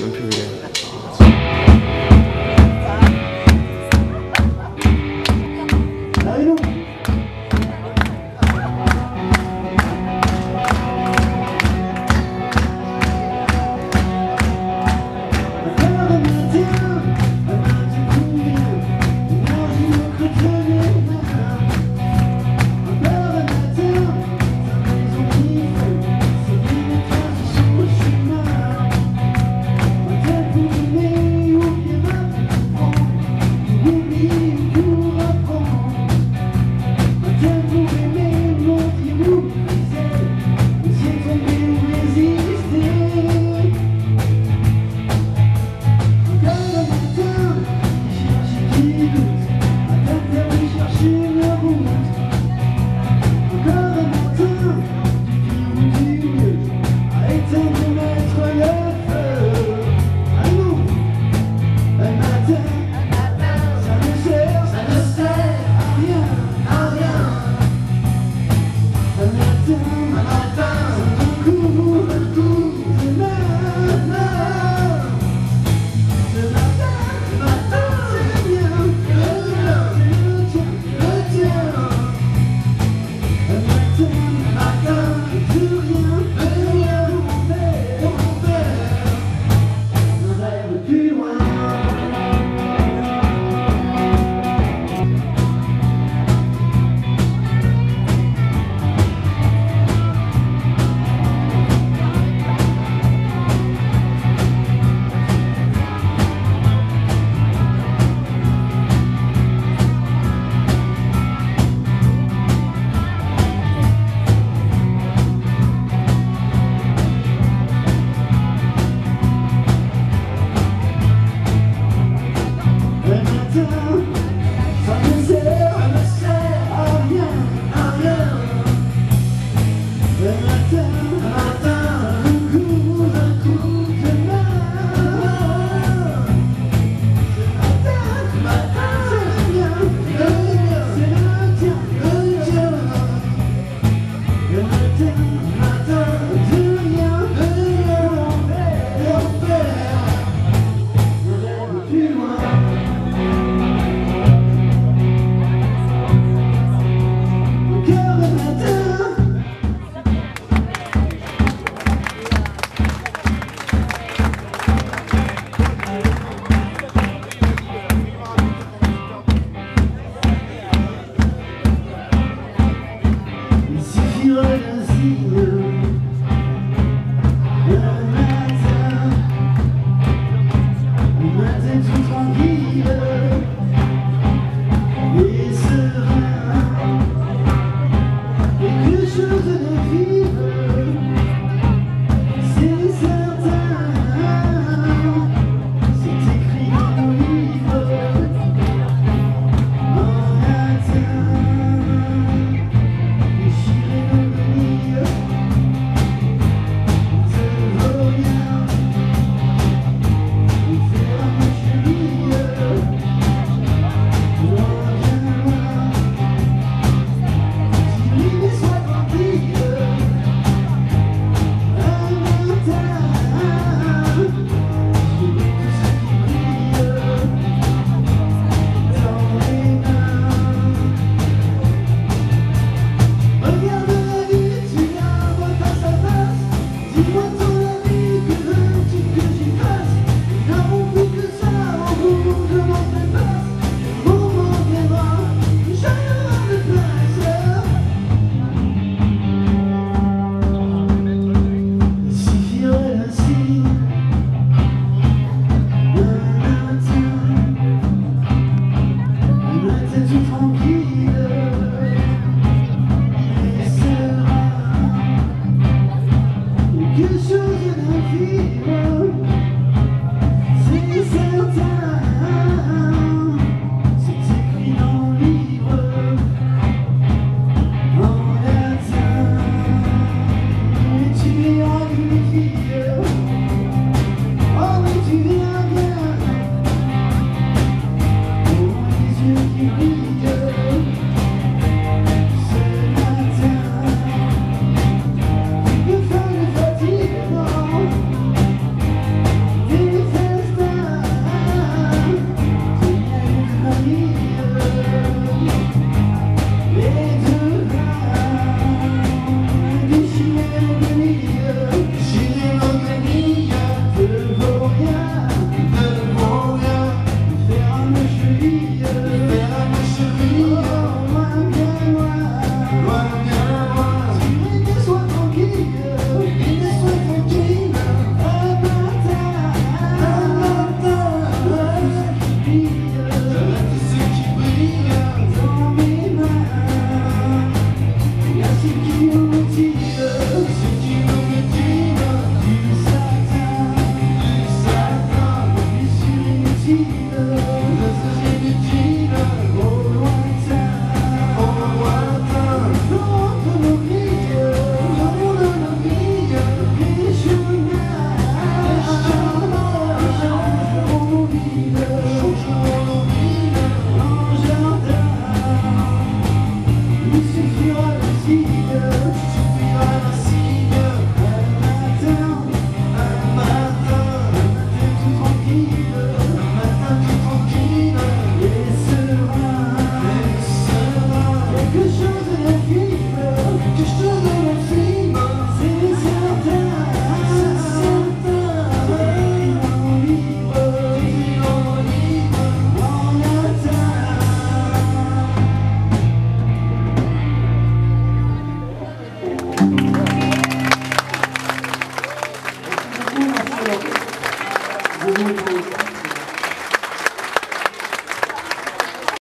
Imperial.